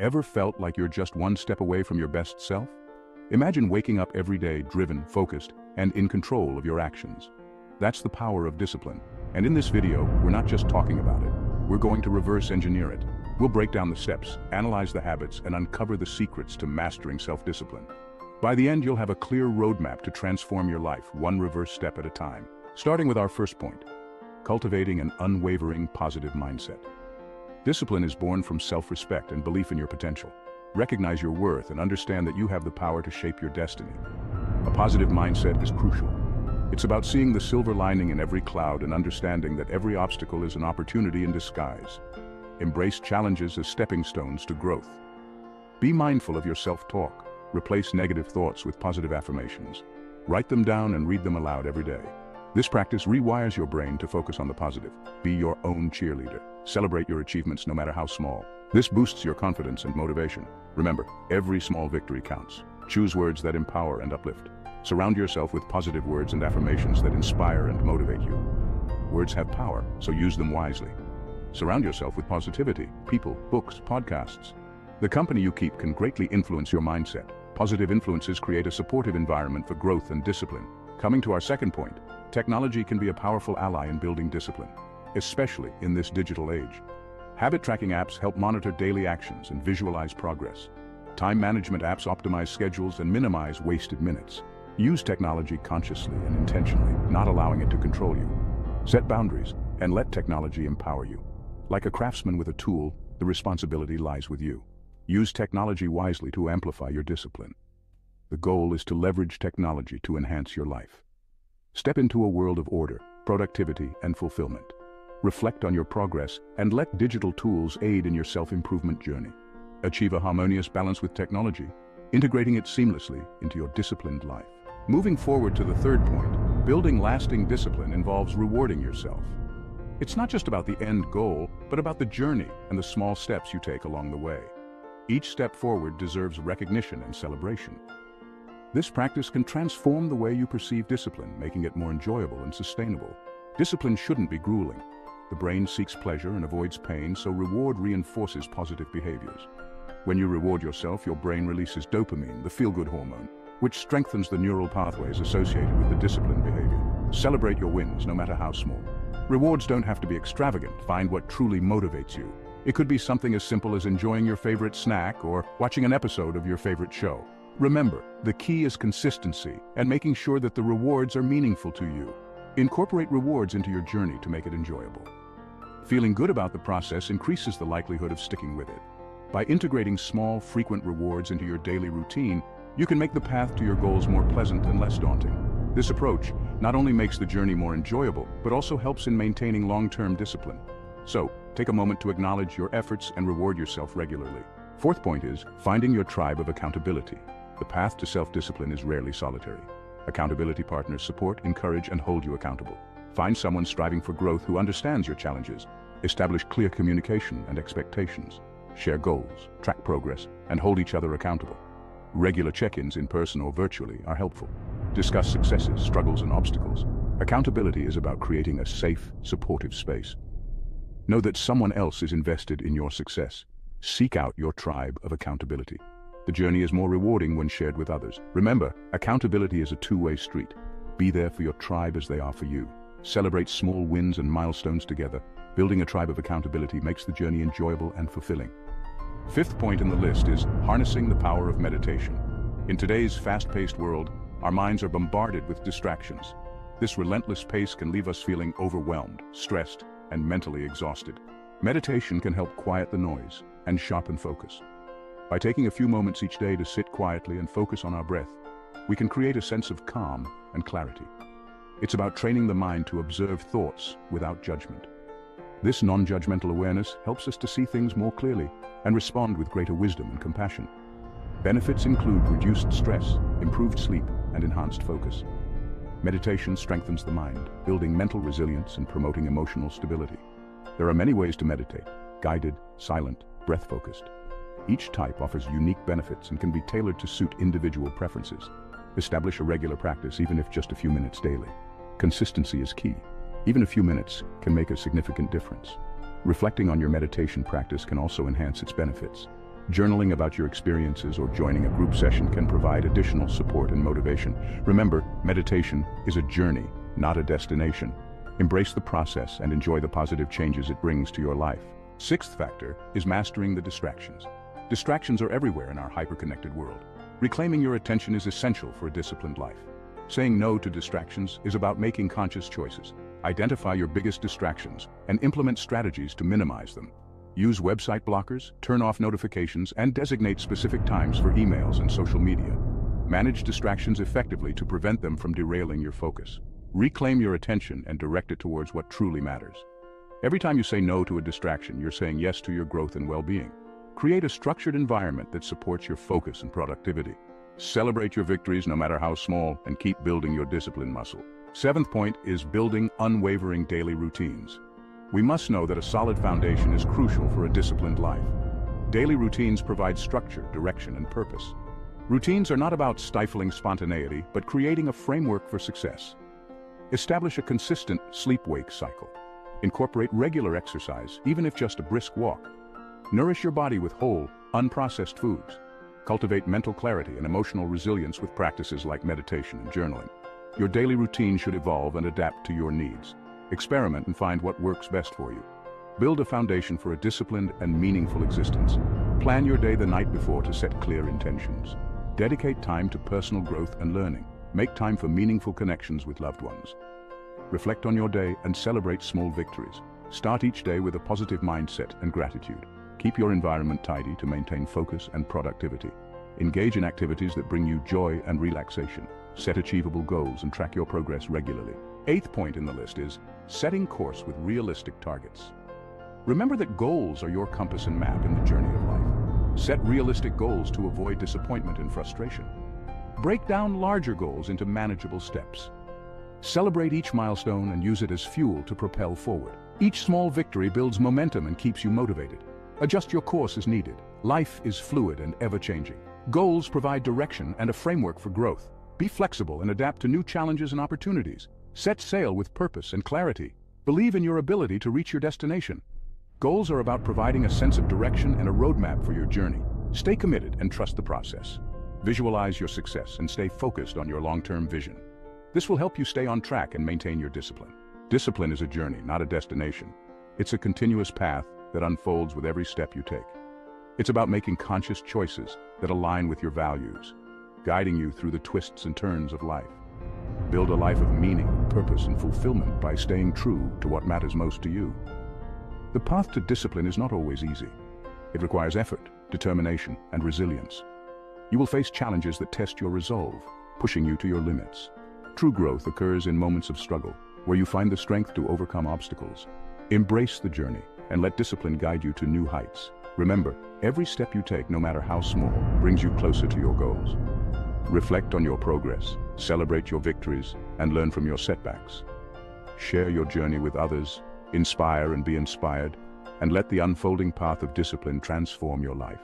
Ever felt like you're just one step away from your best self? Imagine waking up every day driven, focused, and in control of your actions. That's the power of discipline. And in this video, we're not just talking about it. We're going to reverse engineer it. We'll break down the steps, analyze the habits, and uncover the secrets to mastering self-discipline. By the end, you'll have a clear roadmap to transform your life, one reverse step at a time. Starting with our first point, cultivating an unwavering positive mindset. Discipline is born from self-respect and belief in your potential. Recognize your worth and understand that you have the power to shape your destiny. A positive mindset is crucial. It's about seeing the silver lining in every cloud and understanding that every obstacle is an opportunity in disguise. Embrace challenges as stepping stones to growth. Be mindful of your self-talk. Replace negative thoughts with positive affirmations. Write them down and read them aloud every day. This practice rewires your brain to focus on the positive. Be your own cheerleader. Celebrate your achievements no matter how small. This boosts your confidence and motivation. Remember, every small victory counts. Choose words that empower and uplift. Surround yourself with positive words and affirmations that inspire and motivate you. Words have power, so use them wisely. Surround yourself with positivity, people, books, podcasts. The company you keep can greatly influence your mindset. Positive influences create a supportive environment for growth and discipline. Coming to our second point, technology can be a powerful ally in building discipline especially in this digital age. Habit tracking apps help monitor daily actions and visualize progress. Time management apps optimize schedules and minimize wasted minutes. Use technology consciously and intentionally, not allowing it to control you. Set boundaries and let technology empower you. Like a craftsman with a tool, the responsibility lies with you. Use technology wisely to amplify your discipline. The goal is to leverage technology to enhance your life. Step into a world of order, productivity, and fulfillment reflect on your progress, and let digital tools aid in your self-improvement journey. Achieve a harmonious balance with technology, integrating it seamlessly into your disciplined life. Moving forward to the third point, building lasting discipline involves rewarding yourself. It's not just about the end goal, but about the journey and the small steps you take along the way. Each step forward deserves recognition and celebration. This practice can transform the way you perceive discipline, making it more enjoyable and sustainable. Discipline shouldn't be grueling. The brain seeks pleasure and avoids pain, so reward reinforces positive behaviors. When you reward yourself, your brain releases dopamine, the feel-good hormone, which strengthens the neural pathways associated with the disciplined behavior. Celebrate your wins, no matter how small. Rewards don't have to be extravagant. Find what truly motivates you. It could be something as simple as enjoying your favorite snack or watching an episode of your favorite show. Remember, the key is consistency and making sure that the rewards are meaningful to you. Incorporate rewards into your journey to make it enjoyable. Feeling good about the process increases the likelihood of sticking with it. By integrating small, frequent rewards into your daily routine, you can make the path to your goals more pleasant and less daunting. This approach not only makes the journey more enjoyable, but also helps in maintaining long-term discipline. So, take a moment to acknowledge your efforts and reward yourself regularly. Fourth point is finding your tribe of accountability. The path to self-discipline is rarely solitary. Accountability partners support, encourage, and hold you accountable. Find someone striving for growth who understands your challenges. Establish clear communication and expectations. Share goals, track progress, and hold each other accountable. Regular check-ins in person or virtually are helpful. Discuss successes, struggles, and obstacles. Accountability is about creating a safe, supportive space. Know that someone else is invested in your success. Seek out your tribe of accountability. The journey is more rewarding when shared with others. Remember, accountability is a two-way street. Be there for your tribe as they are for you. Celebrate small wins and milestones together. Building a tribe of accountability makes the journey enjoyable and fulfilling. Fifth point in the list is harnessing the power of meditation. In today's fast-paced world, our minds are bombarded with distractions. This relentless pace can leave us feeling overwhelmed, stressed, and mentally exhausted. Meditation can help quiet the noise and sharpen focus. By taking a few moments each day to sit quietly and focus on our breath, we can create a sense of calm and clarity. It's about training the mind to observe thoughts without judgment. This non-judgmental awareness helps us to see things more clearly and respond with greater wisdom and compassion. Benefits include reduced stress, improved sleep, and enhanced focus. Meditation strengthens the mind, building mental resilience and promoting emotional stability. There are many ways to meditate, guided, silent, breath-focused. Each type offers unique benefits and can be tailored to suit individual preferences. Establish a regular practice even if just a few minutes daily. Consistency is key. Even a few minutes can make a significant difference. Reflecting on your meditation practice can also enhance its benefits. Journaling about your experiences or joining a group session can provide additional support and motivation. Remember, meditation is a journey, not a destination. Embrace the process and enjoy the positive changes it brings to your life. Sixth factor is mastering the distractions. Distractions are everywhere in our hyper-connected world. Reclaiming your attention is essential for a disciplined life. Saying no to distractions is about making conscious choices. Identify your biggest distractions and implement strategies to minimize them. Use website blockers, turn off notifications, and designate specific times for emails and social media. Manage distractions effectively to prevent them from derailing your focus. Reclaim your attention and direct it towards what truly matters. Every time you say no to a distraction, you're saying yes to your growth and well-being. Create a structured environment that supports your focus and productivity. Celebrate your victories no matter how small and keep building your discipline muscle. Seventh point is building unwavering daily routines. We must know that a solid foundation is crucial for a disciplined life. Daily routines provide structure, direction, and purpose. Routines are not about stifling spontaneity, but creating a framework for success. Establish a consistent sleep-wake cycle. Incorporate regular exercise, even if just a brisk walk. Nourish your body with whole, unprocessed foods. Cultivate mental clarity and emotional resilience with practices like meditation and journaling. Your daily routine should evolve and adapt to your needs. Experiment and find what works best for you. Build a foundation for a disciplined and meaningful existence. Plan your day the night before to set clear intentions. Dedicate time to personal growth and learning. Make time for meaningful connections with loved ones. Reflect on your day and celebrate small victories. Start each day with a positive mindset and gratitude. Keep your environment tidy to maintain focus and productivity. Engage in activities that bring you joy and relaxation. Set achievable goals and track your progress regularly. Eighth point in the list is setting course with realistic targets. Remember that goals are your compass and map in the journey of life. Set realistic goals to avoid disappointment and frustration. Break down larger goals into manageable steps. Celebrate each milestone and use it as fuel to propel forward. Each small victory builds momentum and keeps you motivated. Adjust your course as needed. Life is fluid and ever-changing. Goals provide direction and a framework for growth. Be flexible and adapt to new challenges and opportunities. Set sail with purpose and clarity. Believe in your ability to reach your destination. Goals are about providing a sense of direction and a roadmap for your journey. Stay committed and trust the process. Visualize your success and stay focused on your long-term vision. This will help you stay on track and maintain your discipline. Discipline is a journey, not a destination. It's a continuous path that unfolds with every step you take. It's about making conscious choices that align with your values, guiding you through the twists and turns of life. Build a life of meaning, purpose, and fulfillment by staying true to what matters most to you. The path to discipline is not always easy. It requires effort, determination, and resilience. You will face challenges that test your resolve, pushing you to your limits. True growth occurs in moments of struggle, where you find the strength to overcome obstacles. Embrace the journey, and let discipline guide you to new heights. Remember, every step you take, no matter how small, brings you closer to your goals. Reflect on your progress, celebrate your victories, and learn from your setbacks. Share your journey with others, inspire and be inspired, and let the unfolding path of discipline transform your life.